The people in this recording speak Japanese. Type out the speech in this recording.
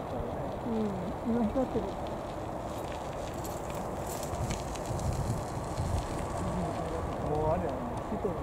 った、うん、今光ってる。もうあれやね、人の。